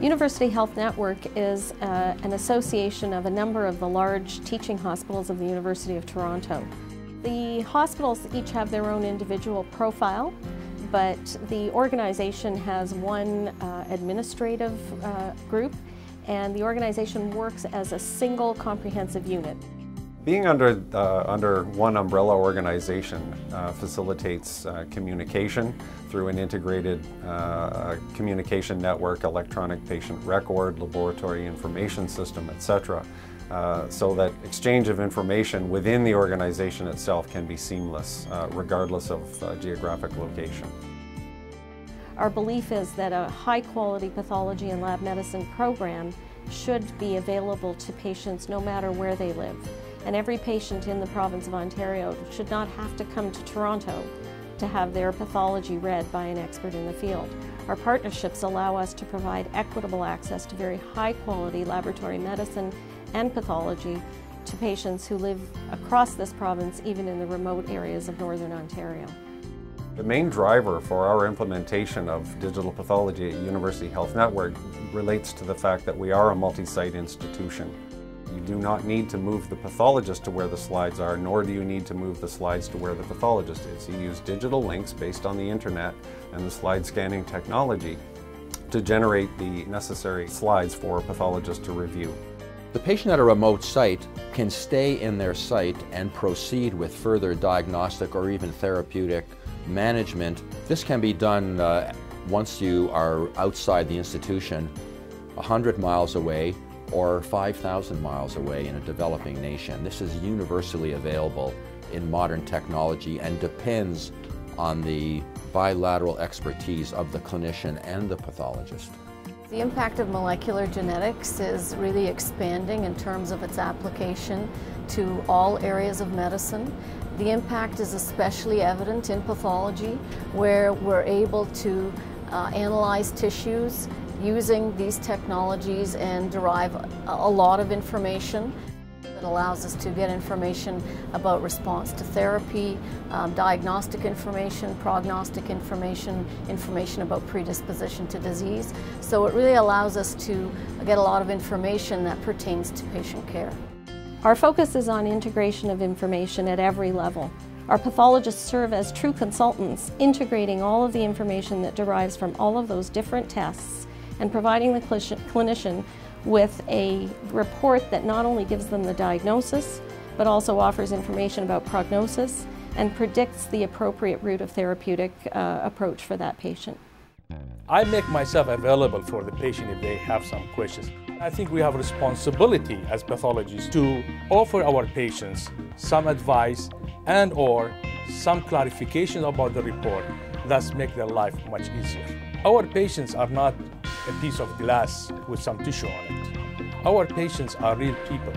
University Health Network is uh, an association of a number of the large teaching hospitals of the University of Toronto. The hospitals each have their own individual profile, but the organization has one uh, administrative uh, group and the organization works as a single comprehensive unit. Being under, uh, under one umbrella organization uh, facilitates uh, communication through an integrated uh, communication network, electronic patient record, laboratory information system, etc. Uh, so that exchange of information within the organization itself can be seamless, uh, regardless of geographic location. Our belief is that a high quality pathology and lab medicine program should be available to patients no matter where they live and every patient in the province of Ontario should not have to come to Toronto to have their pathology read by an expert in the field. Our partnerships allow us to provide equitable access to very high quality laboratory medicine and pathology to patients who live across this province, even in the remote areas of Northern Ontario. The main driver for our implementation of digital pathology at University Health Network relates to the fact that we are a multi-site institution. You do not need to move the pathologist to where the slides are, nor do you need to move the slides to where the pathologist is. You use digital links based on the internet and the slide scanning technology to generate the necessary slides for a pathologist to review. The patient at a remote site can stay in their site and proceed with further diagnostic or even therapeutic management. This can be done uh, once you are outside the institution, 100 miles away or 5,000 miles away in a developing nation. This is universally available in modern technology and depends on the bilateral expertise of the clinician and the pathologist. The impact of molecular genetics is really expanding in terms of its application to all areas of medicine. The impact is especially evident in pathology where we're able to uh, analyze tissues using these technologies and derive a lot of information. It allows us to get information about response to therapy, um, diagnostic information, prognostic information, information about predisposition to disease. So it really allows us to get a lot of information that pertains to patient care. Our focus is on integration of information at every level. Our pathologists serve as true consultants, integrating all of the information that derives from all of those different tests and providing the clinician with a report that not only gives them the diagnosis, but also offers information about prognosis and predicts the appropriate route of therapeutic uh, approach for that patient. I make myself available for the patient if they have some questions. I think we have a responsibility as pathologists to offer our patients some advice and or some clarification about the report, thus make their life much easier. Our patients are not a piece of glass with some tissue on it. Our patients are real people.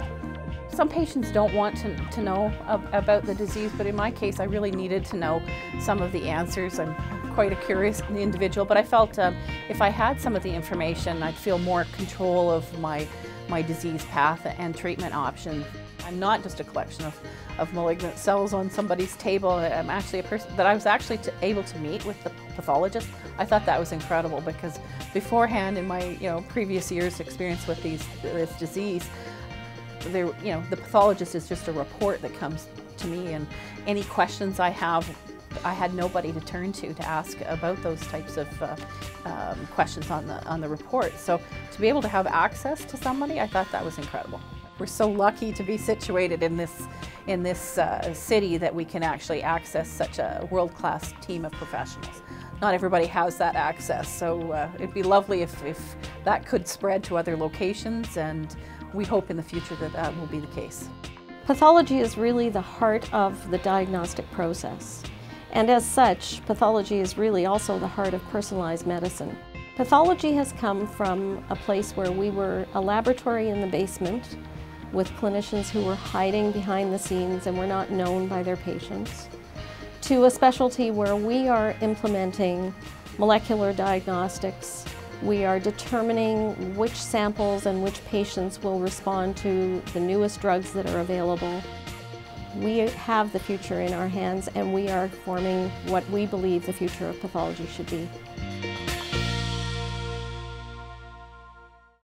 Some patients don't want to, to know about the disease, but in my case, I really needed to know some of the answers. I'm quite a curious individual, but I felt um, if I had some of the information, I'd feel more control of my, my disease path and treatment options. I'm not just a collection of, of malignant cells on somebody's table. I'm actually a person that I was actually to, able to meet with the pathologist. I thought that was incredible because beforehand in my you know previous years experience with these this disease, there you know the pathologist is just a report that comes to me and any questions I have I had nobody to turn to to ask about those types of uh, um, questions on the on the report. So to be able to have access to somebody, I thought that was incredible. We're so lucky to be situated in this, in this uh, city that we can actually access such a world-class team of professionals. Not everybody has that access, so uh, it'd be lovely if, if that could spread to other locations, and we hope in the future that that will be the case. Pathology is really the heart of the diagnostic process. And as such, pathology is really also the heart of personalized medicine. Pathology has come from a place where we were a laboratory in the basement with clinicians who were hiding behind the scenes and were not known by their patients, to a specialty where we are implementing molecular diagnostics. We are determining which samples and which patients will respond to the newest drugs that are available. We have the future in our hands and we are forming what we believe the future of pathology should be.